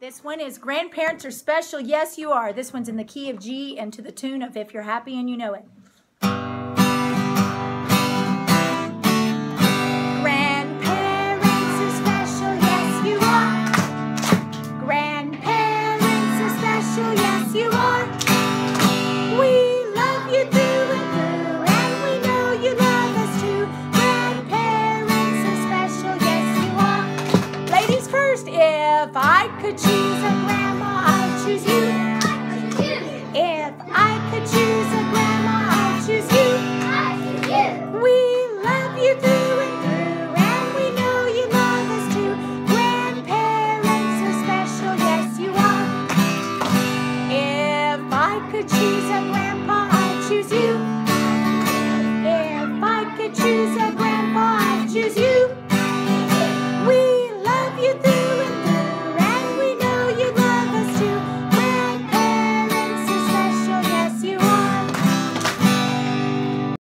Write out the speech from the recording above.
This one is Grandparents Are Special. Yes, you are. This one's in the key of G and to the tune of If You're Happy and You Know It. If I could choose a grandma, I'd choose you. If I could choose a grandma, I'd choose you. We love you through and through, and we know you love us too. Grandparents are special, yes you are. If I could choose a grandpa, I'd choose you.